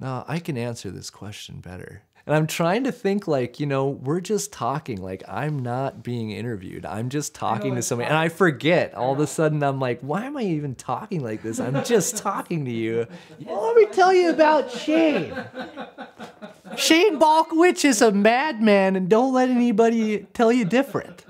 No, I can answer this question better. And I'm trying to think like, you know, we're just talking. Like, I'm not being interviewed. I'm just talking to somebody. And I forget. All of a sudden, I'm like, why am I even talking like this? I'm just talking to you. Well, let me tell you about Shane. Shane Balkowitsch is a madman, and don't let anybody tell you different.